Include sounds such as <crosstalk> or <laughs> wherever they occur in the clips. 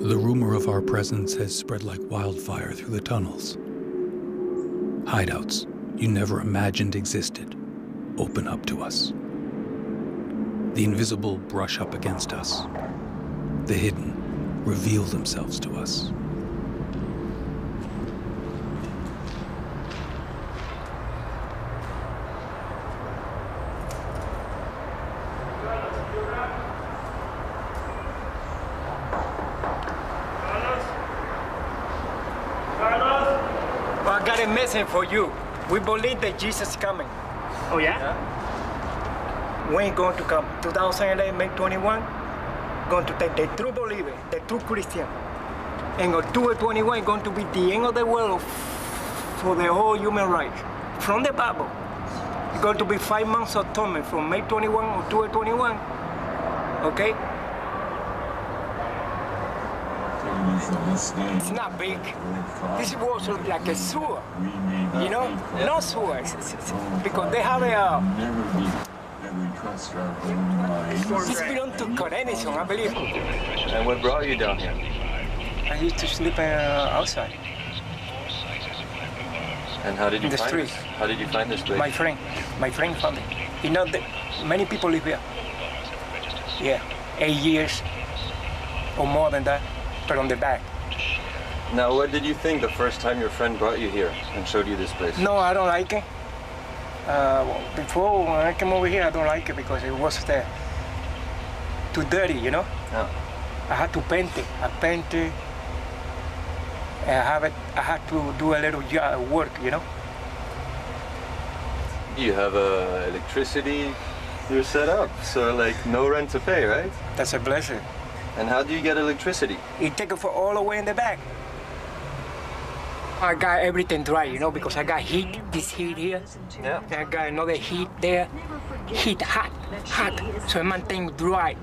The rumor of our presence has spread like wildfire through the tunnels. Hideouts you never imagined existed open up to us. The invisible brush up against us. The hidden reveal themselves to us. I got a message for you. We believe that Jesus is coming. Oh yeah? When going to come? 2011, May 21, going to take the true believer, the true Christian. And October 21 going to be the end of the world for the whole human race. From the Bible. It's going to be five months of torment from May 21, October 21. Okay? It's not big. This was like a sewer. You know? No sewer. Because they have a. Uh, it's belong to Coronation, I believe. And what brought you down here? I used to sleep uh, outside. And how did you In the find street. this? How did you find this place? My friend, my friend found it. You know, the, many people live here. Yeah, eight years or more than that, on the back. Now, what did you think the first time your friend brought you here and showed you this place? No, I don't like it. Uh, before when I came over here, I don't like it because it was uh, too dirty, you know. Yeah. I had to paint it. I paint it. And I have it. I had to do a little job, work, you know. You have uh, electricity. You're set up, so like no rent to pay, right? That's a blessing. And how do you get electricity? You take it for all the way in the back. I got everything dry, you know, because I got heat, this heat here. Yeah. I got another heat there. Heat hot, hot. So I maintain dry.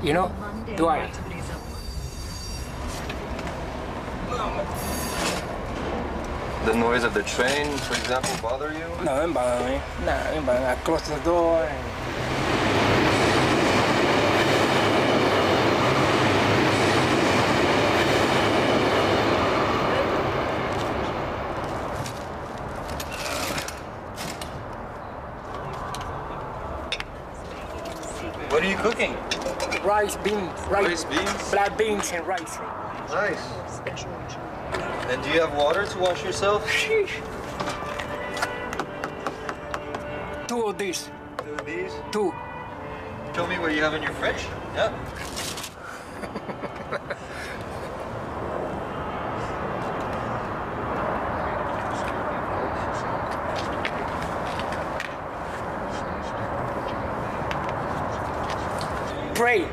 You know, dry. The noise of the train, for example, bother you? No, don't bother me. No, don't bother me. I close the door. And... What are you cooking? Rice, beans, rice, Rice, beans? black beans and rice. Nice. And do you have water to wash yourself? <laughs> Sheesh. Two of these, Do these? two. Show me what you have in your fridge. Yeah. <laughs> Pray.